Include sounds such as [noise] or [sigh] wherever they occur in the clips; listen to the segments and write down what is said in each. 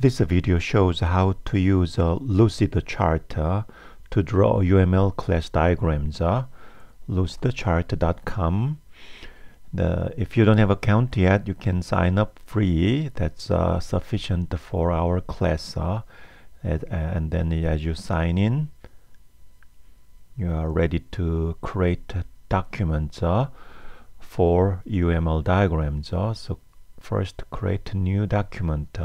This video shows how to use a Lucidchart uh, to draw UML class diagrams. Uh, lucidchart.com. If you don't have account yet, you can sign up free. That's uh, sufficient for our class. Uh, and, then as you sign in, you are ready to create documents uh, for UML diagrams. Uh. So first create a new document.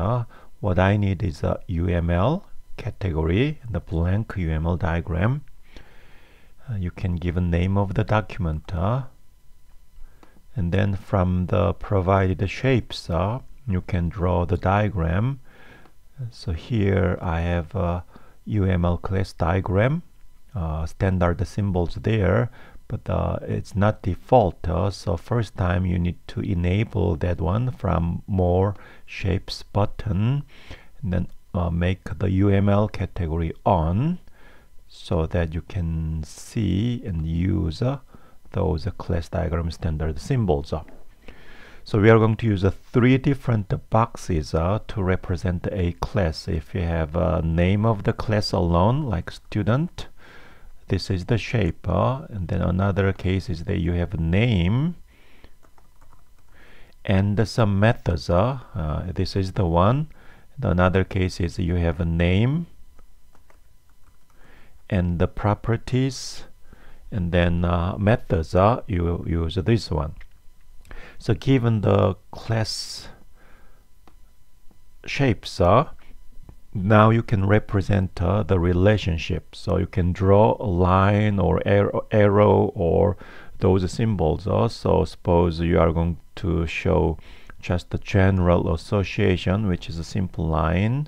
What I need is a UML category, the blank UML diagram. Uh, you can give a name of the document. Uh, and then from the provided shapes, uh, you can draw the diagram. So here I have a UML class diagram, uh, standard symbols there, but uh, it's not default. Uh, so first time you need to enable that one from more shapes button and then uh, make the UML category on so that you can see and use uh, those class diagram standard symbols. So we are going to use uh, three different boxes uh, to represent a class. If you have a name of the class alone, like student, this is the shape uh, and then another case is that you have name and some methods are uh, this is the one. The another case is you have a name and the properties. And then uh, methods are you use this one. So given the class shapes uh, now you can represent uh, the relationship. So you can draw a line or arrow or those symbols also. Suppose you are going to show just the general association which is a simple line.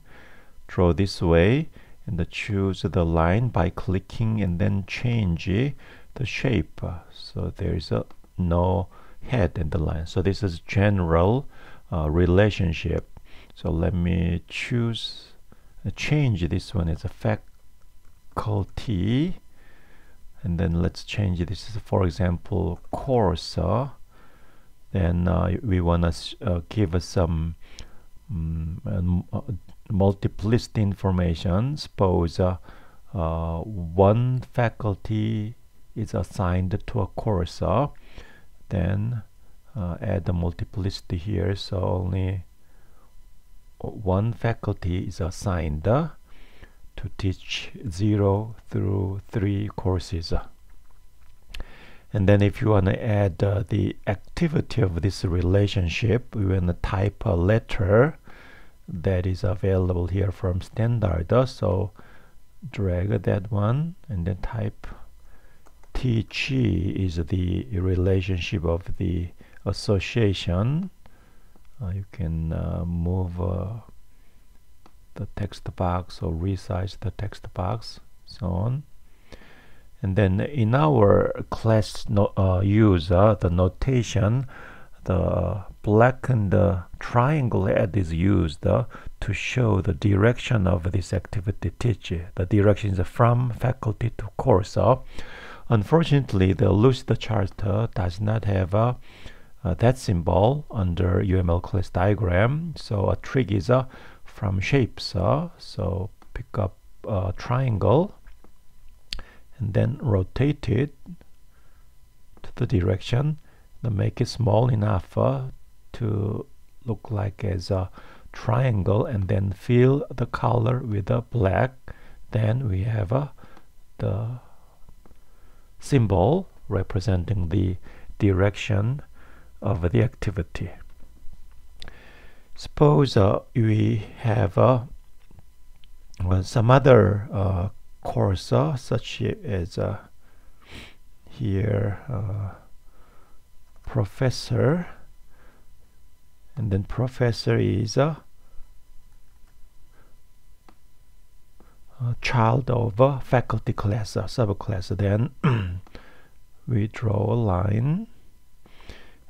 Draw this way and choose the line by clicking and then change the shape. So there is a no head in the line. So this is general uh, relationship. So let me choose change this one. As a faculty and then let's change this for example course uh, then uh, we want to uh, give some um, multiplicity information. Suppose uh, uh, one faculty is assigned to a course uh, then add the multiplicity here. So only one faculty is assigned. uh, to teach 0 through 3 courses. And then if you want to add uh, the activity of this relationship, we want to type a letter that is available here from standard. So drag that one and then type TG is the relationship of the association uh, you can uh, move uh, the text box or resize the text box so on and then in our class no, uh, use uh, the notation the blackened uh, triangle head is used uh, to show the direction of this activity teach the direction is from faculty to course unfortunately the Lucidchart does not have a uh, that symbol under UML class diagram. So a trick is uh, from shapes. Uh, so pick up a triangle and then rotate it to the direction then make it small enough uh, to look like as a triangle and then fill the color with a black then we have uh, the symbol representing the direction of the activity. Suppose uh, we have uh, some other uh, course uh, such as uh, here uh, professor and then professor is a, child of a faculty class, a subclass. Then [clears throat] we draw a line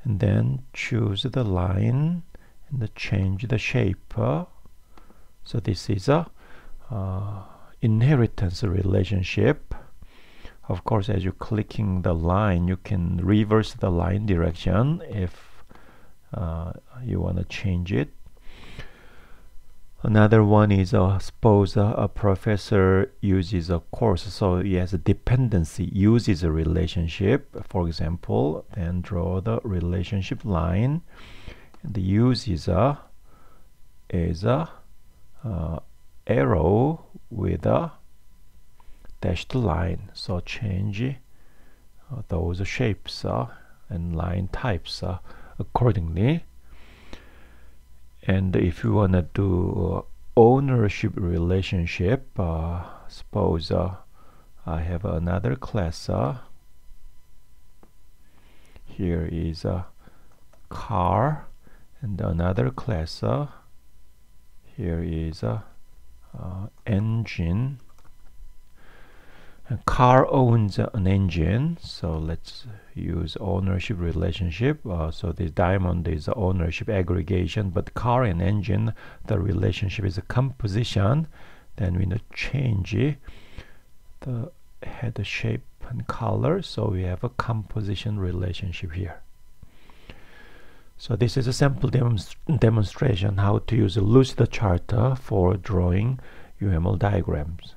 and then choose the line and change the shape. So this is a uh, inheritance relationship. Of course as you're clicking the line you can reverse the line direction if uh, you want to change it. Another one is uh, suppose uh, a professor uses a course, so he has a dependency, uses a relationship, for example, then draw the relationship line. The use is a, is a uh, arrow with a dashed line. So change uh, those shapes uh, and line types uh, accordingly and if you want to do ownership relationship uh, suppose uh, I have another class uh, here is a car and another class uh, here is a uh, engine. A car owns an engine so let's use ownership relationship. Uh, so this diamond is ownership aggregation but car and engine the relationship is a composition. Then we need to change the head shape and color so we have a composition relationship here so this is a sample demonstration how to use a Lucidchart for drawing UML diagrams